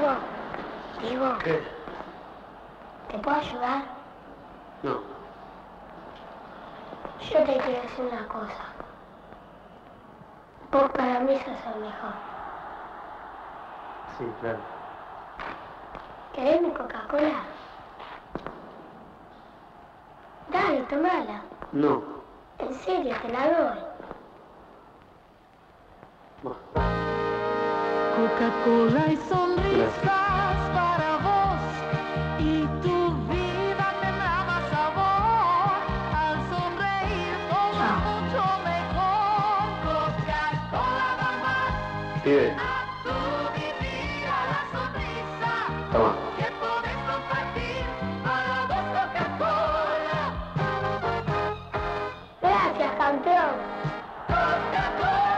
Ivo, Ivo, ¿Qué? ¿te puedo ayudar? No. Yo te quiero decir una cosa. Vos para mí sos el mejor. Sí, claro. ¿Querés mi Coca-Cola? Dale, tomala. No. En serio, te la doy. Bueno. Coca-Cola y sonrisas para vos y tu vida tendrá más sabor al sonreír todo ah. mucho mejor Coca-Cola da más a tu vivir a la sonrisa Toma. que podés compartir para vos Coca-Cola Gracias campeón Coca-Cola